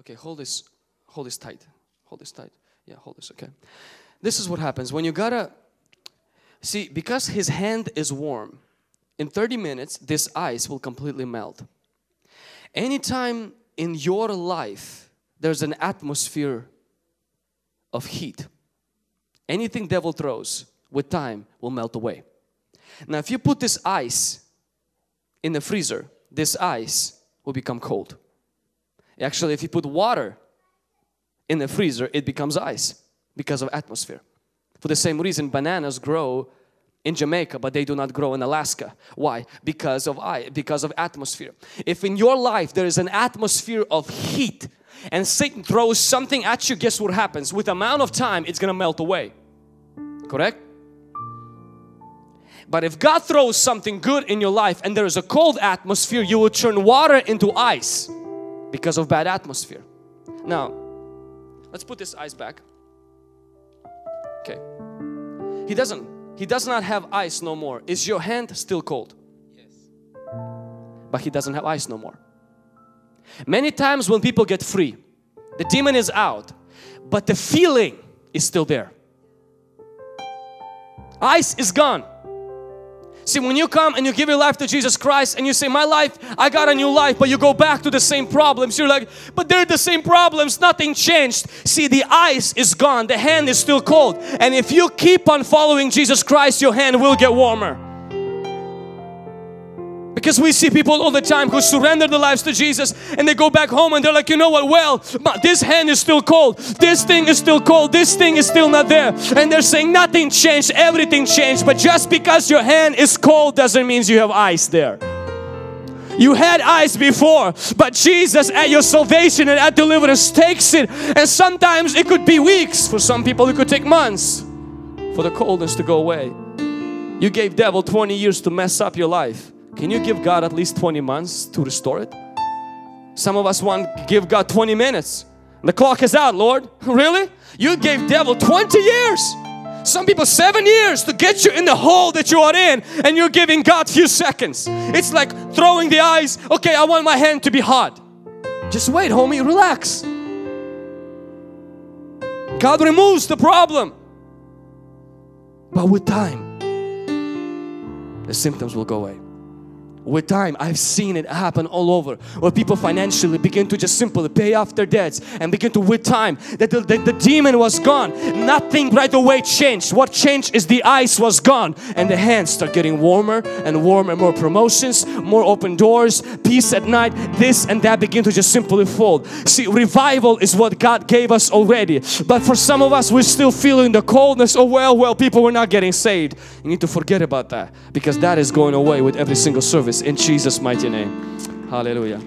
Okay, hold this, hold this tight. Hold this tight. Yeah, hold this, okay. This is what happens when you gotta see because his hand is warm. In 30 minutes, this ice will completely melt. Anytime in your life there's an atmosphere of heat, anything devil throws with time will melt away. Now, if you put this ice in the freezer, this ice will become cold. Actually, if you put water in the freezer, it becomes ice because of atmosphere. For the same reason, bananas grow in Jamaica, but they do not grow in Alaska. Why? Because of I, because of atmosphere. If in your life there is an atmosphere of heat and Satan throws something at you, guess what happens? With amount of time, it's gonna melt away. Correct? But if God throws something good in your life and there is a cold atmosphere, you will turn water into ice because of bad atmosphere. Now, let's put this ice back. Okay. He doesn't, he does not have ice no more. Is your hand still cold? Yes. But he doesn't have ice no more. Many times when people get free, the demon is out, but the feeling is still there. Ice is gone. See, when you come and you give your life to Jesus Christ and you say, My life, I got a new life, but you go back to the same problems, you're like, But they're the same problems, nothing changed. See, the ice is gone, the hand is still cold. And if you keep on following Jesus Christ, your hand will get warmer. Because we see people all the time who surrender their lives to Jesus and they go back home and they're like, you know what, well, this hand is still cold, this thing is still cold, this thing is still not there. And they're saying nothing changed, everything changed. But just because your hand is cold doesn't mean you have ice there. You had ice before, but Jesus at your salvation and at deliverance takes it. And sometimes it could be weeks. For some people, it could take months for the coldness to go away. You gave devil 20 years to mess up your life. Can you give God at least 20 months to restore it? Some of us want to give God 20 minutes. The clock is out, Lord. Really? You gave devil 20 years. Some people seven years to get you in the hole that you are in and you're giving God few seconds. It's like throwing the ice. Okay, I want my hand to be hot. Just wait, homie, relax. God removes the problem. But with time, the symptoms will go away with time I've seen it happen all over where people financially begin to just simply pay off their debts and begin to with time that the, the, the, demon was gone. Nothing right away changed. What changed is the ice was gone and the hands start getting warmer and warmer more promotions more open doors peace at night. This and that begin to just simply fold. See revival is what God gave us already. But for some of us we're still feeling the coldness. Oh well well people were not getting saved. You need to forget about that because that is going away with every single service in Jesus mighty name. Hallelujah.